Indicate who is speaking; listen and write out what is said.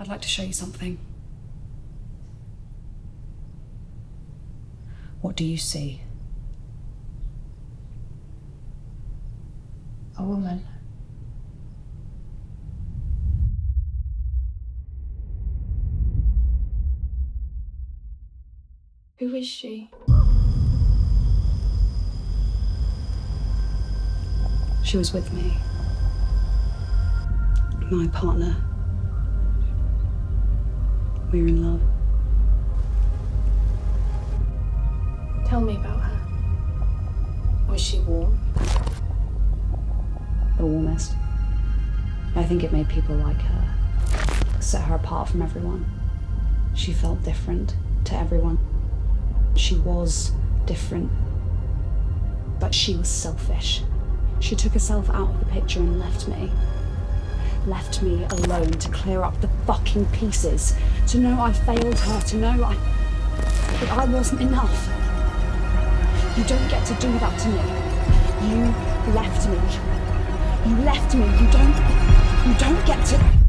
Speaker 1: I'd like to show you something. What do you see?
Speaker 2: A woman. Who is she?
Speaker 1: She was with me. My partner. We were in love.
Speaker 2: Tell me about her. Was she warm?
Speaker 1: The warmest. I think it made people like her. Set her apart from everyone. She felt different to everyone. She was different. But she was selfish. She took herself out of the picture and left me. Left me alone to clear up the fucking pieces. To know I failed her. To know I. that I wasn't enough. You don't get to do that to me. You left me. You left me. You don't. You don't get to.